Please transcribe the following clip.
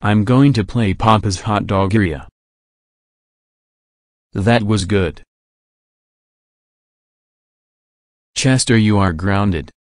I'm going to play Papa's Hot Dog Area. That was good. Chester you are grounded.